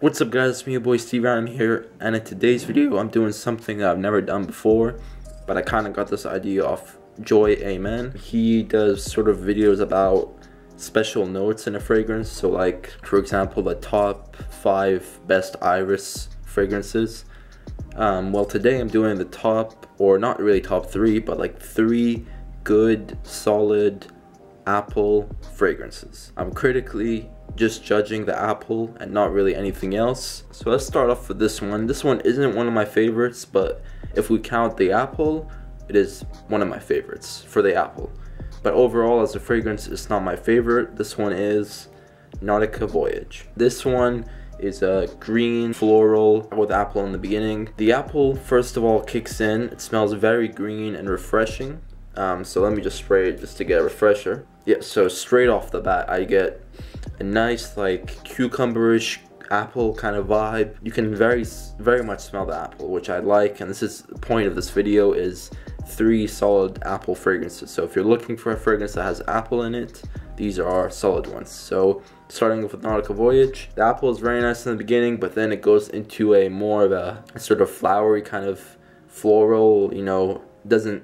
What's up guys, it's me your boy Steve I'm here and in today's video I'm doing something that I've never done before but I kind of got this idea off Joy Amen. He does sort of videos about special notes in a fragrance so like for example the top 5 best iris fragrances. Um, well today I'm doing the top or not really top 3 but like 3 good solid apple fragrances. I'm critically just judging the apple and not really anything else. So let's start off with this one. This one isn't one of my favorites, but if we count the apple, it is one of my favorites for the apple. But overall, as a fragrance, it's not my favorite. This one is Nautica Voyage. This one is a green floral with apple in the beginning. The apple, first of all, kicks in. It smells very green and refreshing. Um, so let me just spray it just to get a refresher. Yeah, so straight off the bat, I get a nice like cucumberish apple kind of vibe. You can very, very much smell the apple, which I like. And this is the point of this video is three solid apple fragrances. So if you're looking for a fragrance that has apple in it, these are solid ones. So starting with Nautica Voyage, the apple is very nice in the beginning, but then it goes into a more of a, a sort of flowery kind of floral, you know, doesn't,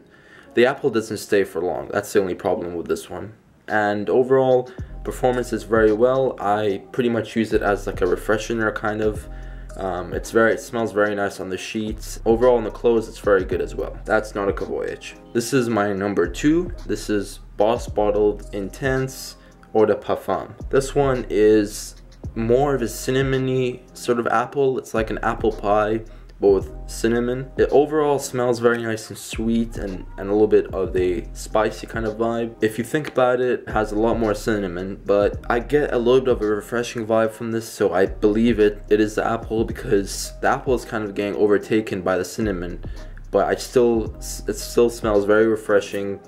the apple doesn't stay for long. That's the only problem with this one. And overall, performance is very well. I pretty much use it as like a refreshener kind of. Um, it's very, it smells very nice on the sheets. Overall on the clothes, it's very good as well. That's Nautica Voyage. This is my number two. This is Boss Bottled Intense Eau de Parfum. This one is more of a cinnamony sort of apple. It's like an apple pie both cinnamon. It overall smells very nice and sweet and, and a little bit of a spicy kind of vibe. If you think about it, it has a lot more cinnamon, but I get a little bit of a refreshing vibe from this, so I believe it. It is the apple because the apple is kind of getting overtaken by the cinnamon, but I still, it still smells very refreshing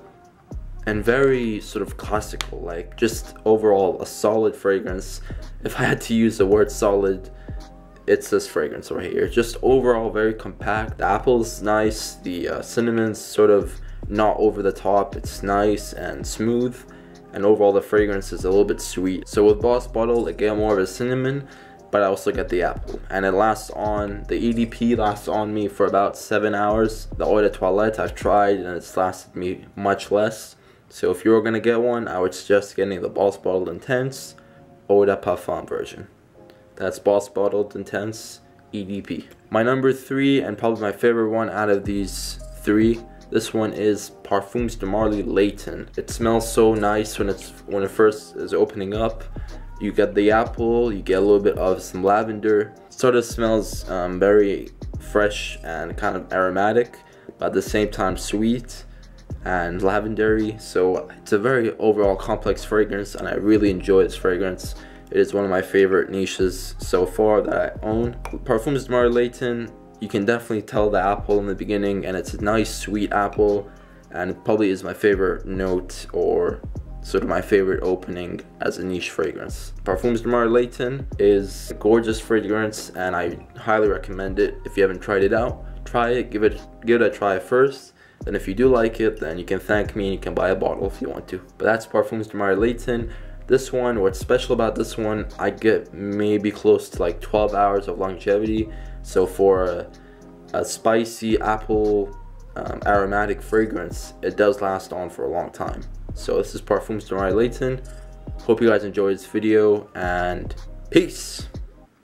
and very sort of classical, like just overall a solid fragrance. If I had to use the word solid, it's this fragrance right here. Just overall very compact. The apple's nice. The uh, cinnamon's sort of not over the top. It's nice and smooth. And overall the fragrance is a little bit sweet. So with Boss Bottle, I get more of a cinnamon, but I also get the apple. And it lasts on, the EDP lasts on me for about seven hours. The Eau de Toilette I've tried and it's lasted me much less. So if you're gonna get one, I would suggest getting the Boss Bottle Intense Eau de Parfum version. That's Boss Bottled Intense EDP. My number three, and probably my favorite one out of these three, this one is Parfums de Marly Layton. It smells so nice when it's when it first is opening up. You get the apple, you get a little bit of some lavender. Sort of smells um, very fresh and kind of aromatic, but at the same time sweet and lavendery. So it's a very overall complex fragrance, and I really enjoy this fragrance. It is one of my favorite niches so far that I own. Parfums de Layton, you can definitely tell the apple in the beginning and it's a nice sweet apple and it probably is my favorite note or sort of my favorite opening as a niche fragrance. Parfums de Layton is a gorgeous fragrance and I highly recommend it. If you haven't tried it out, try it, give it, give it a try first. Then if you do like it, then you can thank me and you can buy a bottle if you want to. But that's Parfums de Layton. This one, what's special about this one, I get maybe close to like 12 hours of longevity. So for a, a spicy apple um, aromatic fragrance, it does last on for a long time. So this is Parfums de Marly Layton. Hope you guys enjoyed this video and peace.